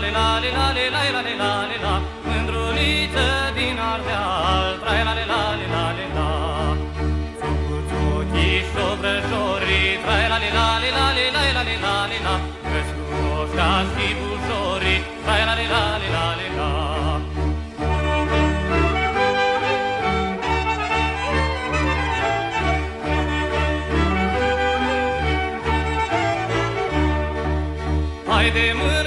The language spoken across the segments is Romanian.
la le la le la la le la. Le la Mândruliță din Ardeal, trai la le la le la. Le la Țuțuchișo vrăjorii, trai la le la le la le la. La le la le la Căscuoșa și bujorii, trai la le la. Le la de mână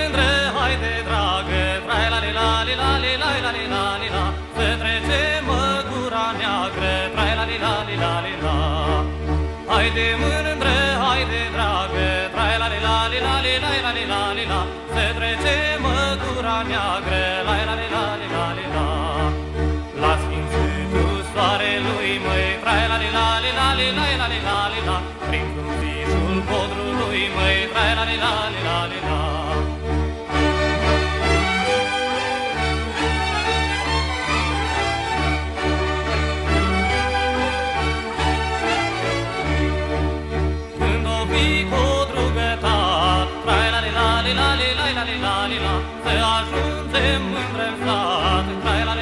li la la li la li la Să trecem gura neagră, trai la li la li la li la Haide mândră, haide dragă, trai la li la li la li la la li la li la Să trecem gura neagră, la la li la li la li la La sfințitul soarelui măi, trai la li la li la li la la li la li la Prin câmpișul podrului măi, trai la li la li la li la la li la la li la li la, să ajungem mândră în sat, trai la li la li la